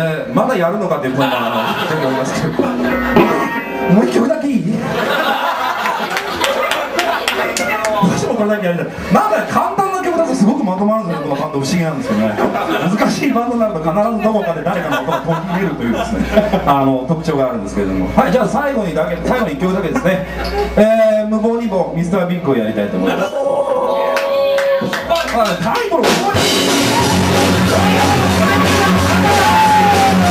えーまだやるのかっていう声もあの非常にありますけどもう一曲だけいい私もこれだけやりたいなんか簡単な曲だとすごくまとまるんですよこのバンド不思議なんですよね難しいバンドになると必ずどこかで誰かの音が途切れるというですねあの特徴があるんですけれどもはいじゃあ最後にだけ最後に1曲だけですね、えー、無謀にもミスタービッグをやりたいと思いますタイトル覚えてる Yeah.